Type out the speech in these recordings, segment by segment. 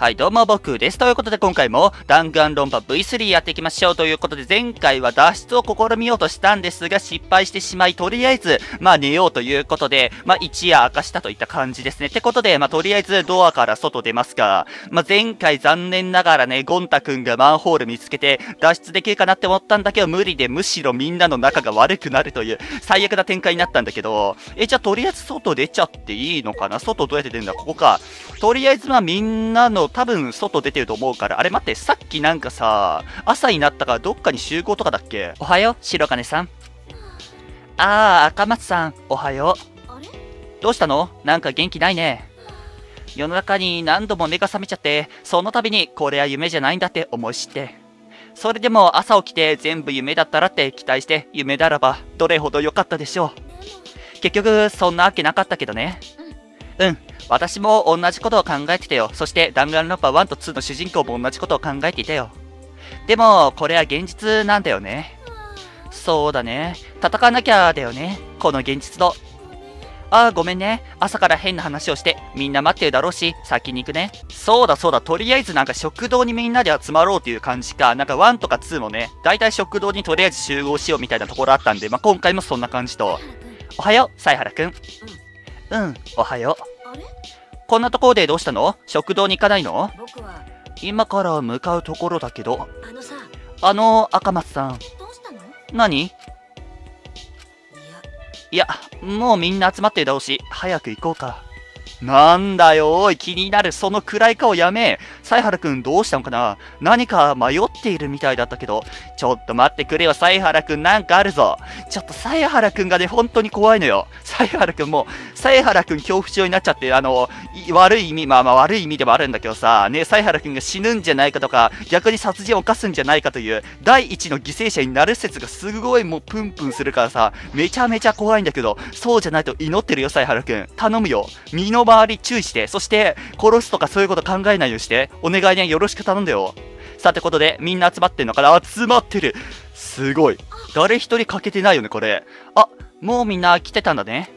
はい、どうも僕です。ということで今回も弾丸論破 V3 やっていきましょうということで前回は脱出を試みようとしたんですが失敗してしまいとりあえずまあ寝ようということでまあ一夜明かしたといった感じですね。ってことでまあとりあえずドアから外出ますがまあ前回残念ながらねゴンタくんがマンホール見つけて脱出できるかなって思ったんだけど無理でむしろみんなの仲が悪くなるという最悪な展開になったんだけどえじゃあとりあえず外出ちゃっていいのかな？外どうやって出るんだ？ここか。とりあえずまあみんなの多分外出てると思うから、あれ待って、さっきなんかさ、朝になったからどっかに集合とかだっけ？おはよう、白金さん。ああ、赤松さん、おはよう。どうしたの？なんか元気ないね。世の中に何度も目が覚めちゃって、その度にこれは夢じゃないんだって思い知って。それでも朝起きて全部夢だったらって期待して夢ならばどれほど良かったでしょう。結局そんなわけなかったけどね。うん、私も同じことを考えてたよ。そして弾丸論破1と2の主人公も同じことを考えていたよ。でも、これは現実なんだよね。そうだね。戦わなきゃだよね。この現実と。ああ、ごめんね。朝から変な話をして、みんな待ってるだろうし、先に行くね。そうだそうだ、とりあえずなんか食堂にみんなで集まろうっていう感じか。なんか1とか2もね、だいたい食堂にとりあえず集合しようみたいなところあったんで、まあ、今回もそんな感じと。おはよう、犀原くん。うん、おはよう。こんなところでどうしたの？食堂に行かないの？今から向かうところだけど。あのさ。あの、赤松さん。どうしたの？何？いや、もうみんな集まってるだろうし、早く行こうか。なんだよ、おい、気になる。その暗い顔やめ。サイハラくんどうしたのかな何か迷っているみたいだったけど。ちょっと待ってくれよ、サイハラくんなんかあるぞ。ちょっとサイハラくんがね、本当に怖いのよ。サイハラくんも、サイハラくん恐怖症になっちゃって、あの、悪い意味、まあまあ悪い意味でもあるんだけどさ、ね、サイハラくんが死ぬんじゃないかとか、逆に殺人を犯すんじゃないかという、第一の犠牲者になる説がすごいもうプンプンするからさ、めちゃめちゃ怖いんだけど、そうじゃないと祈ってるよ、サイハラくん。頼むよ。身の回り注意して、そして殺すとかそういうこと考えないようにして、お願いね、よろしく頼んだよ。さてことで、みんな集まってんのかな？集まってるすごい。誰一人欠けてないよね、これ。あ、もうみんな来てたんだね。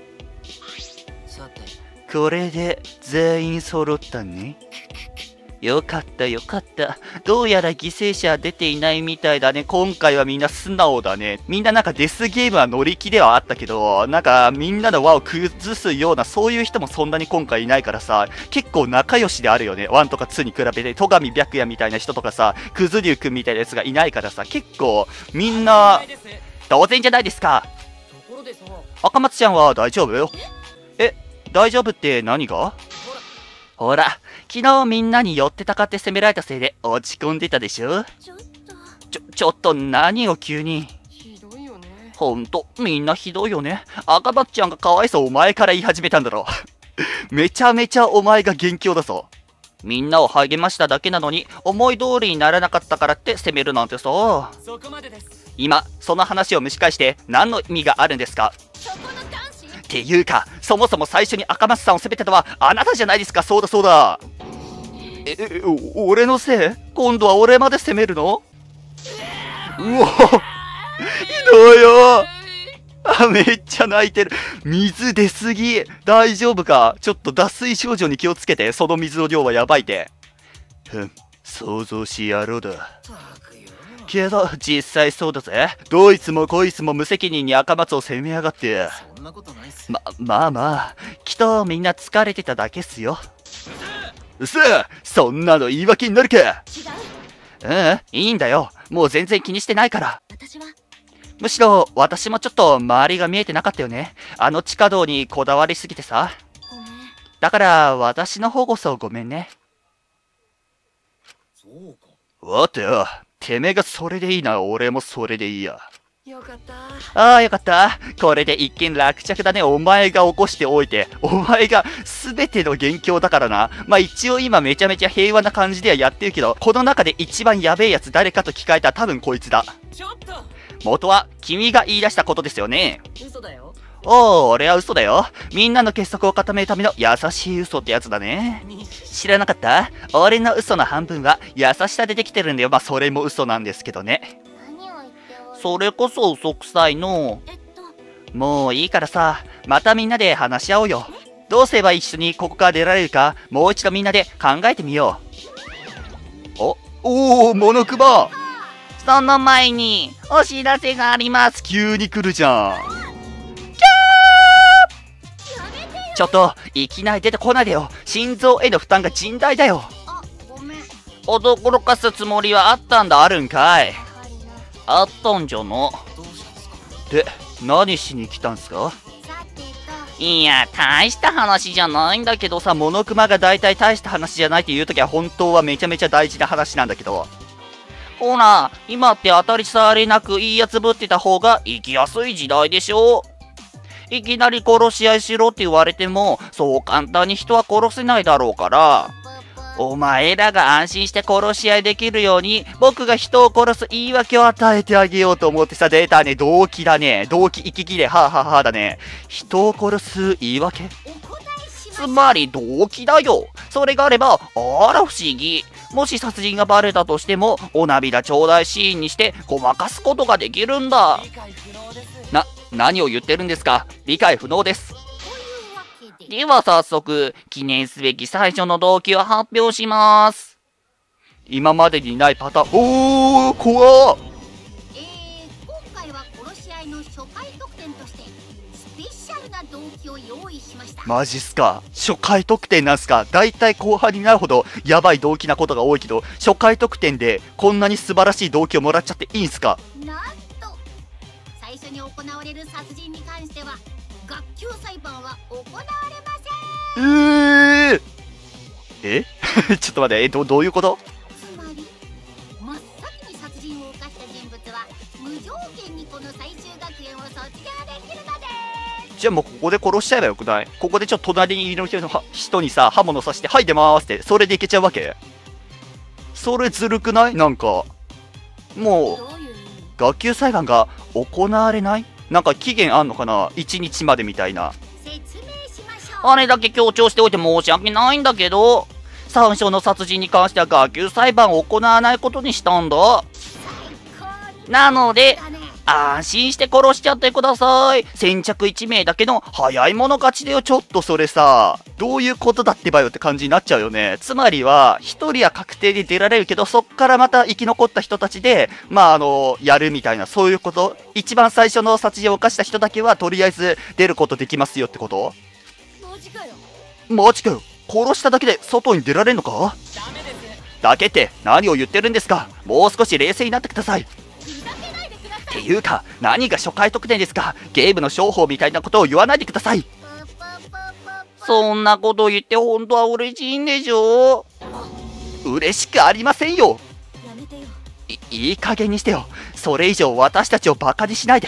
これで全員揃ったね。よかったよかった。どうやら犠牲者出ていないみたいだね。今回はみんな素直だね。みんななんかデスゲームは乗り気ではあったけど、なんかみんなの輪を崩すようなそういう人もそんなに今回いないからさ、結構仲良しであるよね。1とか2に比べて、戸上白夜みたいな人とかさ、くずりゅうくんみたいなやつがいないからさ、結構みんな、当然じゃないですか。赤松ちゃんは大丈夫？え、大丈夫って何が？ほら、昨日みんなに寄ってたかって責められたせいで落ち込んでたでしょ？ちょっと。ちょ、ちょっと何を急に？ひどいよね。ほんと、みんなひどいよね。赤松ちゃんがかわいそうお前から言い始めたんだろ。めちゃめちゃお前が元凶だぞ。みんなを励ましただけなのに、思い通りにならなかったからって責めるなんてさ。そこまでです。今、その話を蒸し返して何の意味があるんですか？っていうか、そもそも最初に赤松さんを責めてたのはあなたじゃないですか、そうだそうだ。え、俺のせい？今度は俺まで責めるの？うおひどいよあ、めっちゃ泣いてる。水出すぎ。大丈夫か？ちょっと脱水症状に気をつけて。その水の量はやばいて。ふん、想像しやろうだ。けど、実際そうだぜ。どいつもこいつも無責任に赤松を責めやがって。ま、まあまあ、きっとみんな疲れてただけっすよ。うそそんなの言い訳になるか違ううん、いいんだよ。もう全然気にしてないから。私は？むしろ、私もちょっと周りが見えてなかったよね。あの地下道にこだわりすぎてさ。だから、私の方こそごめんね。そうか。わてよ、てめえがそれでいいな、俺もそれでいいや。よかった。ああ、よかった。これで一見落着だね。お前が起こしておいて。お前が全ての元凶だからな。まあ一応今めちゃめちゃ平和な感じではやってるけど、この中で一番やべえやつ誰かと聞かれたら多分こいつだ。ちょっと元は君が言い出したことですよね。嘘だよ。おお、俺は嘘だよ。みんなの結束を固めるための優しい嘘ってやつだね。知らなかった？俺の嘘の半分は優しさでできてるんだよ。まあそれも嘘なんですけどね。それこそ嘘くさいの。もういいからさ、またみんなで話し合おうよ。どうすれば一緒にここから出られるか、もう一度みんなで考えてみよう。お、おお、モノクマその前にお知らせがあります急に来るじゃん。ちょっと、いきなり出てこないでよ。心臓への負担が甚大だよ。あごめん驚かすつもりはあったんだあるんかい。あったんじゃな。で、何しに来たんすか？いや大した話じゃないんだけどささ、モノクマが大体大した話じゃないって言うときは本当はめちゃめちゃ大事な話なんだけど。ほら今って当たり障りなくいいやつぶってた方が生きやすい時代でしょ。いきなり殺し合いしろって言われてもそう簡単に人は殺せないだろうからお前らが安心して殺し合いできるように僕が人を殺す言い訳を与えてあげようと思ってさ出たね、動機だね。動機、息切れ、はあ、はあはあだね。人を殺す言い訳。つまり動機だよ。それがあればあら不思議。もし殺人がバレたとしてもお涙ちょうだいシーンにしてごまかすことができるんだ。な、何を言ってるんですか。理解不能です。ででは早速記念すべき最初の動機を発表します。今までにないパターン。おー、怖っ。えー、今回は殺し合いの初回特典としてスペシャルな動機を用意しました。マジっすか。初回特典なんすか。大体後半になるほどやばい動機なことが多いけど、初回特典でこんなに素晴らしい動機をもらっちゃっていいんすか。なんと最初に行われる殺人に関しては学級裁判は行われません。えー、え？ちょっと待って、え、ど、どういうこと？つまり真っ先に殺人を犯した人物は無条件にこの最終学園を卒業できるのです。じゃあもうここで殺しちゃえばよくない？ここでちょっと隣にいる人のは人にさ、刃物刺して、はい出まーすって、それでいけちゃうわけ？それずるくない？なんか、もう、学級裁判が行われない？なんか期限あんのかな ?1 日までみたいな。あれだけ強調しておいて申し訳ないんだけど最初の殺人に関しては学級裁判を行わないことにしたんだなので安心して殺しちゃってください先着1名だけの早い者勝ちだよ。ちょっとそれさ、どういうことだってばよって感じになっちゃうよね。つまりは、1人は確定で出られるけど、そっからまた生き残った人たちで、まああの、やるみたいな、そういうこと。一番最初の殺人を犯した人だけは、とりあえず出ることできますよってこと？マジかよマジかよ。殺しただけで外に出られんのか？だけって何を言ってるんですかもう少し冷静になってください。ていうか、何が初回特典ですか？ゲームの商法みたいなことを言わないでください。そんなこと言って本当は嬉しいんでしょ？嬉しくありませんよ。いいい加減にしてよ。それ以上私たちをバカにしないで。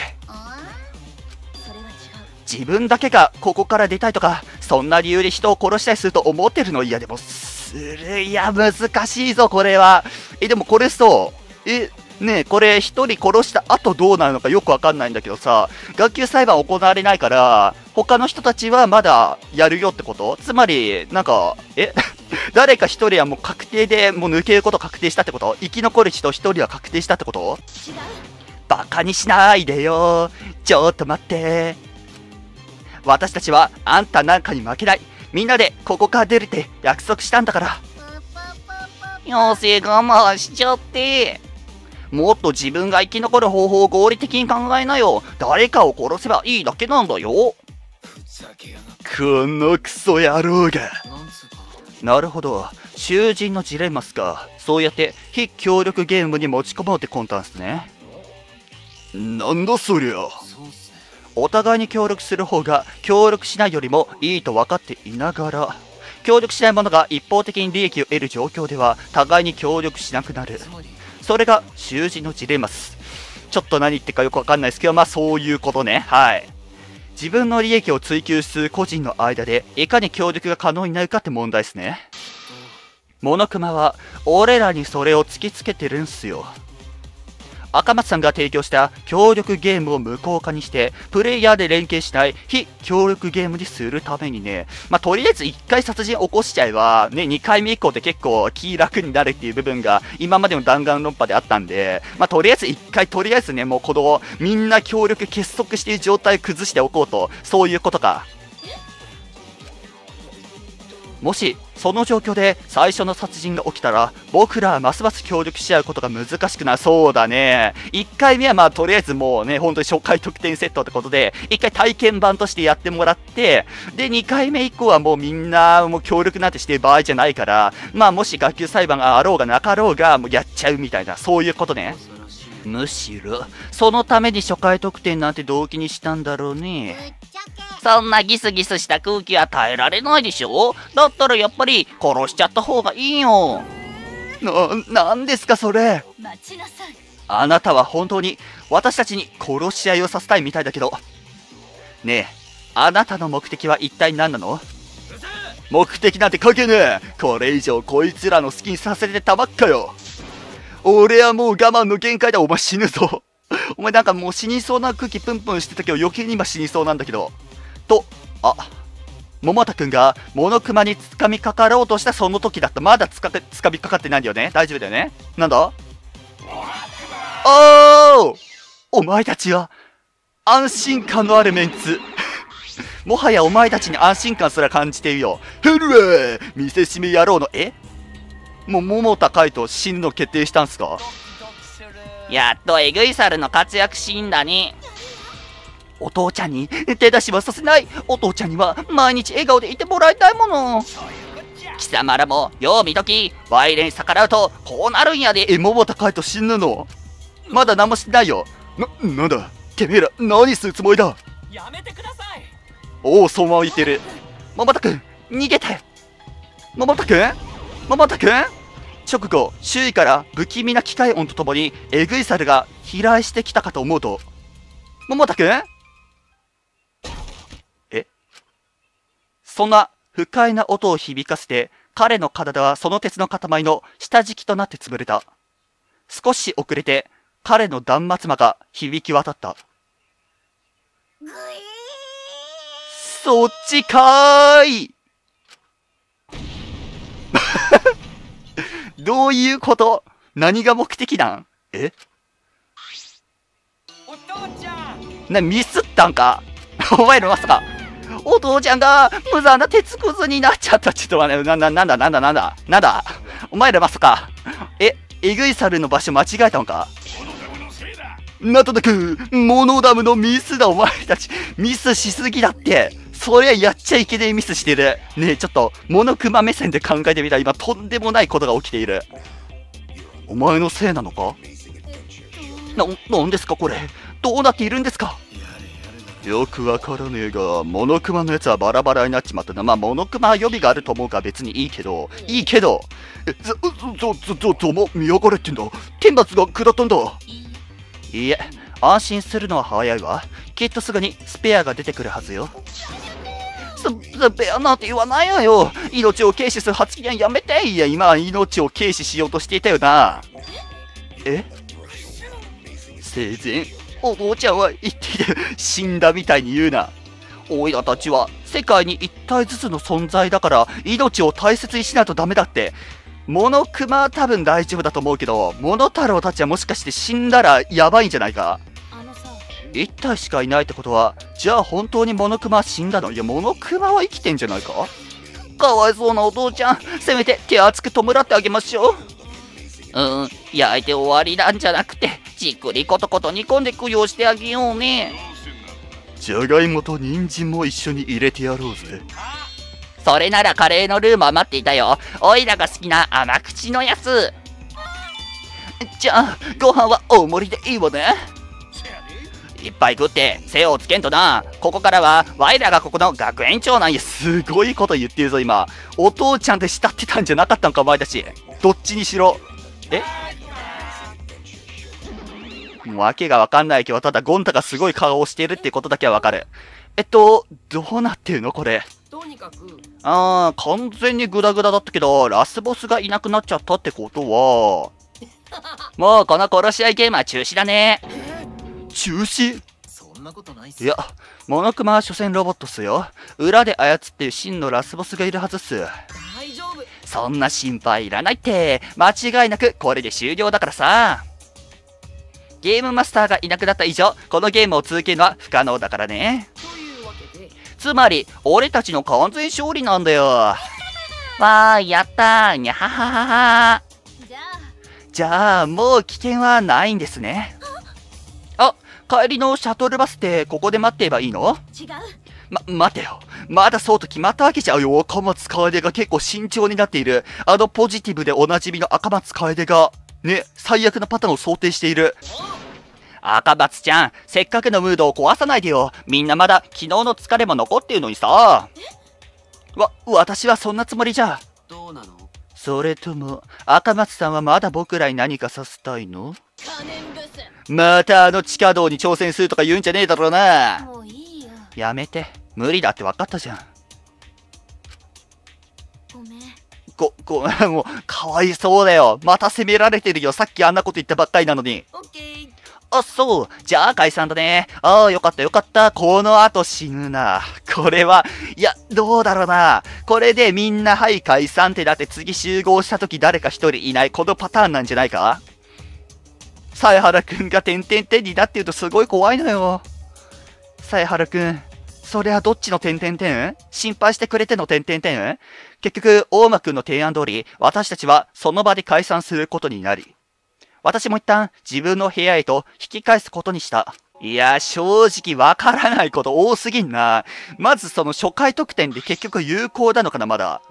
自分だけがここから出たいとかそんな理由で人を殺したりすると思ってるのいやでもする。いや難しいぞこれは。えでもこれそう。えねえこれ一人殺した後どうなるのかよくわかんないんだけどさ学級裁判行われないから他の人たちはまだやるよってこと？つまりなんかえ？誰か一人はもう確定でもう抜けること確定したってこと？生き残る人一人は確定したってこと？バカにしないでよ。ちょっと待って。私たちはあんたなんかに負けない。みんなでここから出るって約束したんだから。プープープープー妖精我慢しちゃって。もっと自分が生き残る方法を合理的に考えなよ。誰かを殺せばいいだけなんだよ。このクソ野郎が。なるほど。囚人のジレンマスか。そうやって非協力ゲームに持ち込もうって魂胆っすね。なんだそりゃ。お互いに協力する方が協力しないよりもいいと分かっていながら。協力しない者が一方的に利益を得る状況では互いに協力しなくなる。それが囚人のジレンマスちょっと何言ってるかよくわかんないですけどまあそういうことね。はい。自分の利益を追求する個人の間でいかに協力が可能になるかって問題ですね。モノクマは俺らにそれを突きつけてるんすよ。赤松さんが提供した協力ゲームを無効化にしてプレイヤーで連携しない非協力ゲームにするためにね。まあとりあえず1回殺人起こしちゃえばね2回目以降って結構気楽になるっていう部分が今までの弾丸論破であったんでまあとりあえず1回とりあえずねもうこのみんな協力結束している状態を崩しておこうとそういうことか。もしその状況で最初の殺人が起きたら僕らはますます協力し合うことが難しくなそうだね。1回目はまあとりあえずもうね本当に初回得点セットってことで1回体験版としてやってもらってで2回目以降はもうみんなもう協力なんてしてる場合じゃないからまあもし学級裁判があろうがなかろうがもうやっちゃうみたいなそういうことね。むしろそのために初回得点なんて動機にしたんだろうね。ぶっちゃけそんなギスギスした空気は耐えられないでしょ？だったらやっぱり殺しちゃった方がいいよ。な、なんですかそれ？待ちなさい。あなたは本当に私たちに殺し合いをさせたいみたいだけど。ねえ、あなたの目的は一体何なの？目的なんて関係ねえ。これ以上こいつらの好きにさせてたまっかよ。俺はもう我慢の限界だ。お前死ぬぞ。お前なんかもう死にそうな空気プンプンしてたけど余計に今死にそうなんだけどとあ桃田くんがモノクマに掴みかかろうとしたその時だった。まだつか掴みかかってないんだよね。大丈夫だよね。なんだ？おー！お前たちは安心感のあるメンツ。もはやお前たちに安心感すら感じているよ。ヘルレー！見せしめ野郎のえ？もう桃田海斗死ぬの決定したんすか？やっとエグい猿の活躍シーンだね。お父ちゃんに手出しはさせない。お父ちゃんには毎日笑顔でいてもらいたいもの。貴様らもよう見とき、ワイレに逆らうとこうなるんやで。え桃田海斗死ぬの。まだ何もしてないよ。な、なんだ？てめえら何するつもりだ？やめてください。おお、そのまま言ってる。桃田くん、逃げて。桃田くん？桃田くん？直後、周囲から不気味な機械音とともに、えぐい猿が飛来してきたかと思うと、桃田くん？そんな不快な音を響かせて、彼の体はその鉄の塊の下敷きとなって潰れた。少し遅れて、彼の断末魔が響き渡った。そっちかーい！どういうこと？何が目的なん？え？お父ちゃん！な、ミスったんか？お前らまさかお父ちゃんが無残な鉄くずになっちゃった。ちょっと待って、な、な、なんだ、なんだ、なんだ、なんだ。お前らまさか。え、えぐい猿の場所間違えたのか？なんとなく、モノダムのミスだ、お前たち。ミスしすぎだって。そりゃやっちゃいけねえミスしてる。ねえ、ちょっと、モノクマ目線で考えてみた。ら今とんでもないことが起きている。お前のせいなのか？な、なんですかこれ？どうなっているんですか？よくわからねえが、モノクマのやつはバラバラになっちまったな。まあ、モノクマ予備があると思うから別にいいけど、いいけど、え、ず、ず、ず、ず、ず、も、見やがれってんだ。天罰が下ったんだ。いいえ、安心するのは早いわ。きっとすぐにスペアが出てくるはずよ。ス、スペアなんて言わないわよ。命を軽視する発言やめて。いや、今は命を軽視しようとしていたよな。え生前、お父ちゃんは言っていて死んだみたいに言うな。おいらたちは世界に一体ずつの存在だから命を大切にしないとダメだって。モノクマは多分大丈夫だと思うけど、モノタロウたちはもしかして死んだらやばいんじゃないかあのさ一体しかいないってことは、じゃあ本当にモノクマは死んだのいや、モノクマは生きてんじゃないかかわいそうなお父ちゃん、せめて手厚く弔ってあげましょう。うん、焼いて終わりなんじゃなくて、じっくりコトコト煮込んで供養してあげようね。じゃがいもと人参も一緒に入れてやろうぜ。それならカレーのルーも余っていたよ。おいらが好きな甘口のやつ。じゃあ、ご飯は大盛りでいいわね。いっぱい食って背をつけんとな。ここからは、ワイらがここの学園長なんや。すごいこと言ってるぞ、今。お父ちゃんで慕ってたんじゃなかったんか、お前たち。どっちにしろ。え？もう訳がわかんないけど、ただゴンタがすごい顔をしているってことだけはわかる。えっと、どうなってるのこれ？とにかくあー、完全にグダグダだったけど、ラスボスがいなくなっちゃったってことは、もうこの殺し合いゲームは中止だね。中止？そんなことないっすいや、モノクマは所詮ロボットっすよ。裏で操ってる真のラスボスがいるはずっす。そんな心配いらないって。間違いなくこれで終了だからさ。ゲームマスターがいなくなった以上、このゲームを続けるのは不可能だからね。つまり、俺たちの完全勝利なんだよ。わー、やったーにゃははははじゃあ、もう危険はないんですね。あ、帰りのシャトルバスってここで待ってればいいの？違うま、待てよ。まだそうと決まったわけじゃんよ。赤松楓が結構慎重になっている。あのポジティブでおなじみの赤松楓が、ね、最悪なパターンを想定している。赤松ちゃん、せっかくのムードを壊さないでよ。みんなまだ昨日の疲れも残ってるのにさ。わ、私はそんなつもりじゃ。どうなの？それとも、赤松さんはまだ僕らに何かさせたいの？またあの地下道に挑戦するとか言うんじゃねえだろうな。もういいよやめて。無理だって分かったじゃん。ごめんご、ご、もう、かわいそうだよ。また責められてるよ。さっきあんなこと言ったばっかりなのに。オッケーあ、そう。じゃあ解散だね。ああ、よかったよかった。この後死ぬな。これは、いや、どうだろうな。これでみんなはい解散ってだって次集合した時誰か一人いないこのパターンなんじゃないか？犀原くんが点々点になってるとすごい怖いのよ。犀原くん、それはどっちの点々点心配してくれての点々点結局、大間くんの提案通り、私たちはその場で解散することになり、私も一旦自分の部屋へと引き返すことにした。いや、正直わからないこと多すぎんな。まずその初回特典で結局有効なのかな、まだ。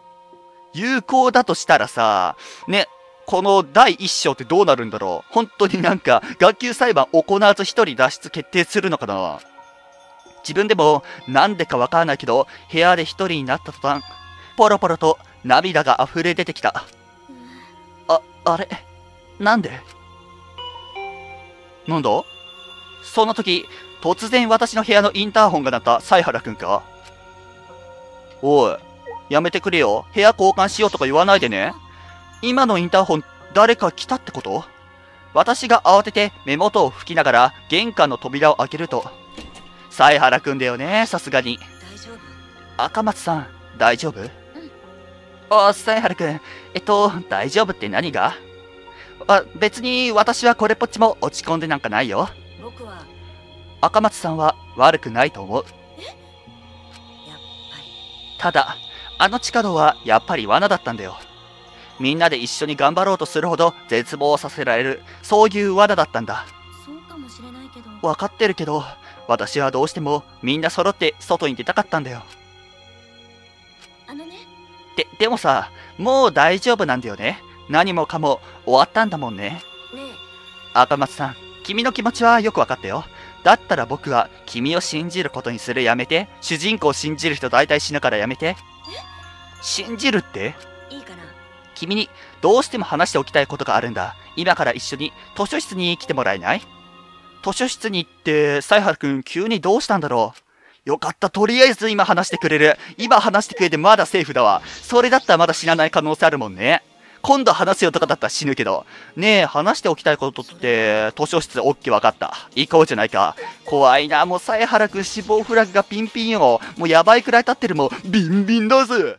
有効だとしたらさ、ね、この第一章ってどうなるんだろう本当になんか、学級裁判行わず一人脱出決定するのかな自分でもなんでかわからないけど、部屋で一人になった途端、ポロポロと涙が溢れ出てきた。あ、あれ？なんで？なんだ？その時、突然私の部屋のインターホンが鳴った犀原くんか？おい、やめてくれよ。部屋交換しようとか言わないでね。今のインターホン、誰か来たってこと？私が慌てて目元を拭きながら玄関の扉を開けると、犀原くんだよね、さすがに。大丈夫赤松さん、大丈夫？あ、犀原くん、えっと、大丈夫って何が？あ、別に私はこれっぽっちも落ち込んでなんかないよ。僕は赤松さんは悪くないと思う。やっぱりただ、あの地下道はやっぱり罠だったんだよ。みんなで一緒に頑張ろうとするほど絶望させられる、そういう罠だったんだ。そうかもしれないけどわかってるけど、私はどうしてもみんな揃って外に出たかったんだよ。あのねで、でもさ、もう大丈夫なんだよね。何もかも終わったんだもんね。ね赤松さん、君の気持ちはよくわかったよ。だったら僕は君を信じることにするやめて。主人公を信じる人大体しながらやめて。信じるって？えいいかな君にどうしても話しておきたいことがあるんだ。今から一緒に図書室に来てもらえない？図書室に行って、犀原くん急にどうしたんだろうよかった。とりあえず今 話してくれる。今話してくれてまだセーフだわ。それだったらまだ死なない可能性あるもんね。今度話すよとかだったら死ぬけど。ねえ、話しておきたいことって、図書室オッケーわかった。行こうじゃないか。怖いな。もう犀原くん死亡フラグがピンピンよ。もうやばいくらい立ってるもん。ビンビンだぜ。